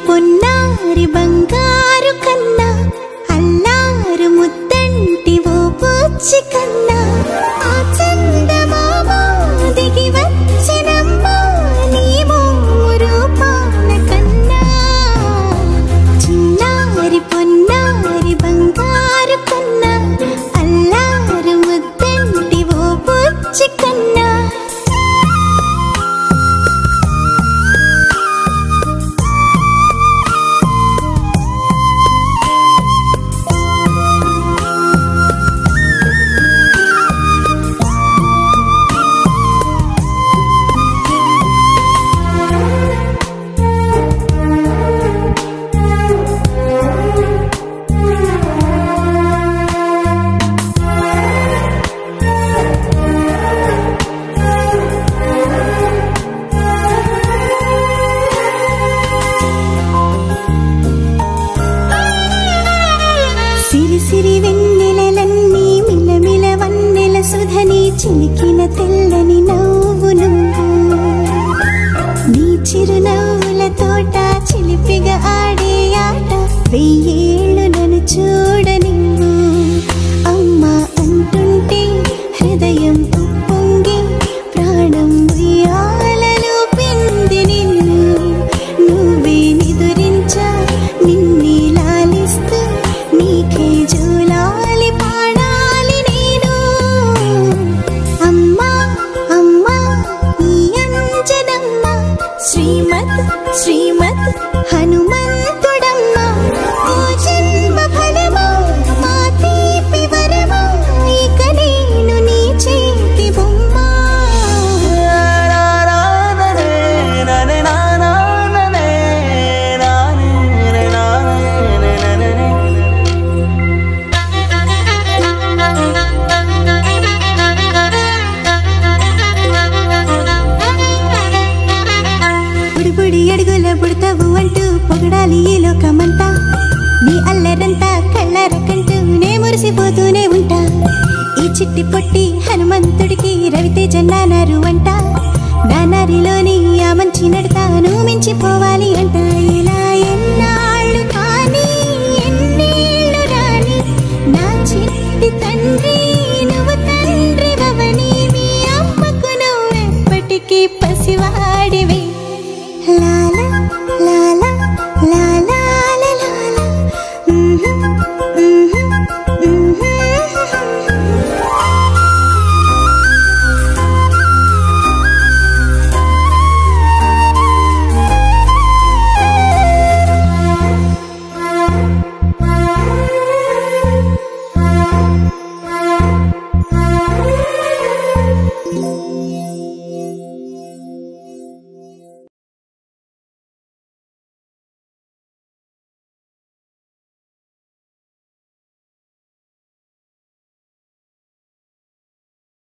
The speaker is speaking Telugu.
pun nari bangga. సిరి సిరి వెన్నెలన్నీ మిలమిల వన్నెల సుధని చిలికిన తెల్లని నవ్వు నువ్వు. నీ చిరునవ్వుల తోట చిలిపిగా ఆడే ఆట వెయ్యేళ్ళు నన్ను బుడి పుడతావు అంటూ పొగడాలి ఈ లోకమంతా. నీ అల్లరంతా కళ్ళారకంటూ నే మురిసిపోతూనే ఉంటా. ఈ చిట్టి పొట్టి హనుమంతుడికి రవితేజ నానారు అంట నానారిలోని ఆ మంచి నడతాను మించిపోవాలి అంట. ఇలా ఎన్నాళ్ళు కానీ ఎన్నేళ్ళు రాని నా చిట్టి తండ్రి నువ్వు తండ్రి భవని మీ అమ్మకు నువ్వు ఎప్పటికీ పసివాడివి. లా